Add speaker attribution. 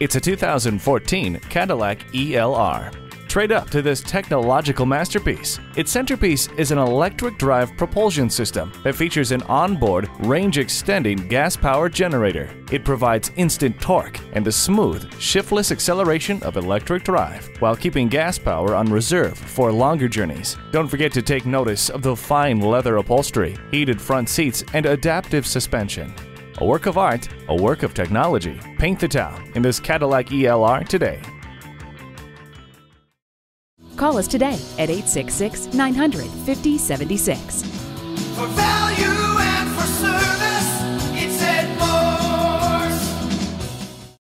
Speaker 1: It's a 2014 Cadillac ELR. Trade up to this technological masterpiece. Its centerpiece is an electric drive propulsion system that features an onboard, range-extending gas-powered generator. It provides instant torque and the smooth, shiftless acceleration of electric drive, while keeping gas power on reserve for longer journeys. Don't forget to take notice of the fine leather upholstery, heated front seats, and adaptive suspension. A work of art, a work of technology. Paint the town in this Cadillac ELR today.
Speaker 2: Call us today at 866 900 5076.
Speaker 3: For value.